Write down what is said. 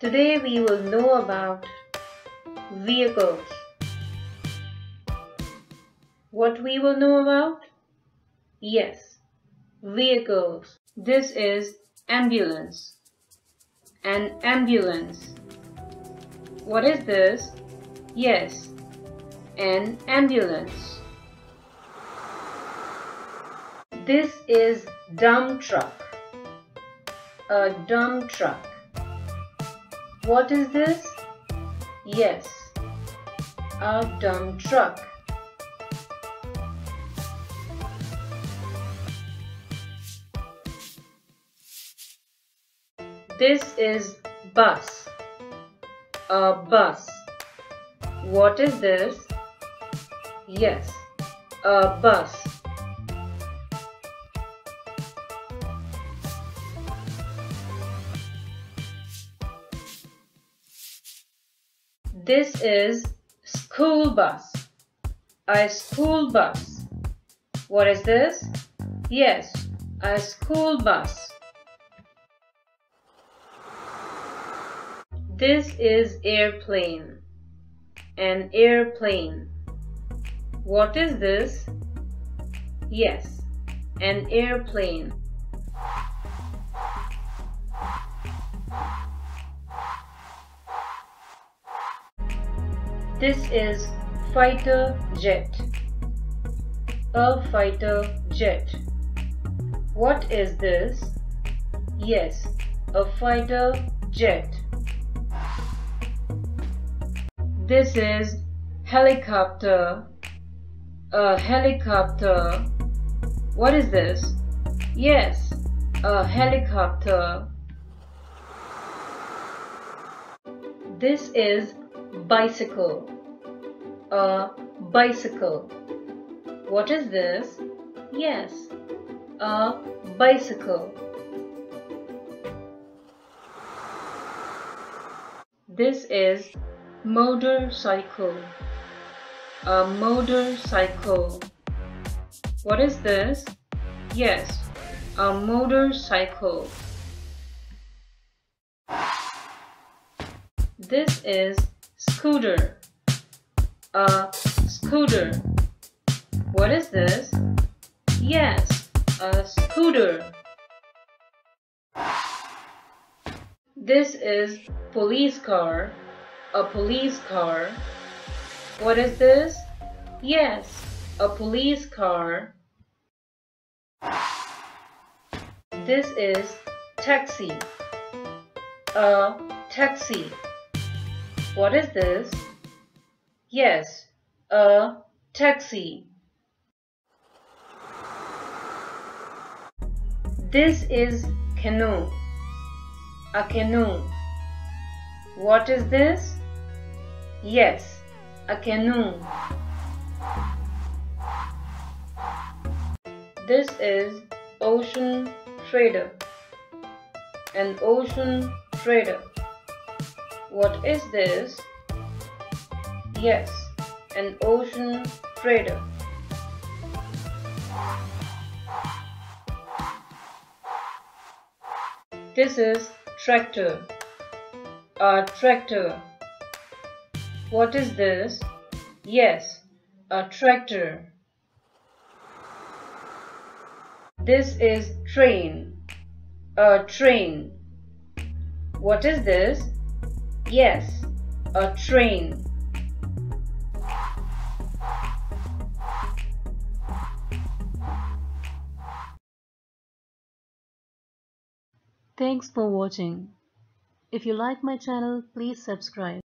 Today we will know about vehicles. What we will know about? Yes, vehicles. This is ambulance. An ambulance. What is this? Yes, an ambulance. This is dump truck. A dump truck. What is this? Yes, a dump truck. This is bus. A bus. What is this? Yes, a bus. This is school bus. A school bus. What is this? Yes, a school bus. This is airplane. An airplane. What is this? Yes, an airplane. This is fighter jet. A fighter jet. What is this? Yes, a fighter jet. This is helicopter. A helicopter. What is this? Yes, a helicopter. This is bicycle. A bicycle. What is this? Yes, a bicycle. This is motorcycle. A motorcycle. What is this? Yes, a motorcycle. This is scooter. A scooter. What is this? Yes, a scooter. This is police car. A police car. What is this? Yes, a police car. This is taxi. A taxi. What is this? Yes, a taxi. This is canoe. A canoe. What is this? Yes, a canoe. This is ocean trader. An ocean trader. What is this? Yes, an ocean trader. This is tractor. A tractor. What is this? Yes, a tractor. This is train. A train. What is this? Yes, a train. Thanks for watching. If you like my channel, please subscribe.